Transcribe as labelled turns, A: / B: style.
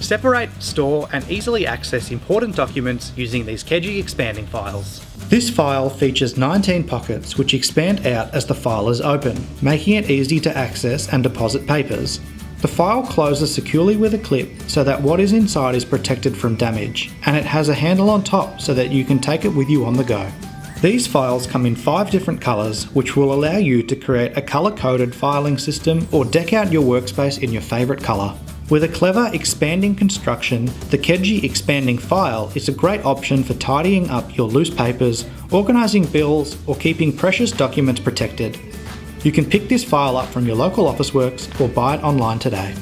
A: Separate, store, and easily access important documents using these Keji expanding files. This file features 19 pockets which expand out as the file is open, making it easy to access and deposit papers. The file closes securely with a clip so that what is inside is protected from damage, and it has a handle on top so that you can take it with you on the go. These files come in five different colours, which will allow you to create a colour coded filing system or deck out your workspace in your favourite colour. With a clever expanding construction, the Keji expanding file is a great option for tidying up your loose papers, organising bills, or keeping precious documents protected. You can pick this file up from your local Officeworks or buy it online today.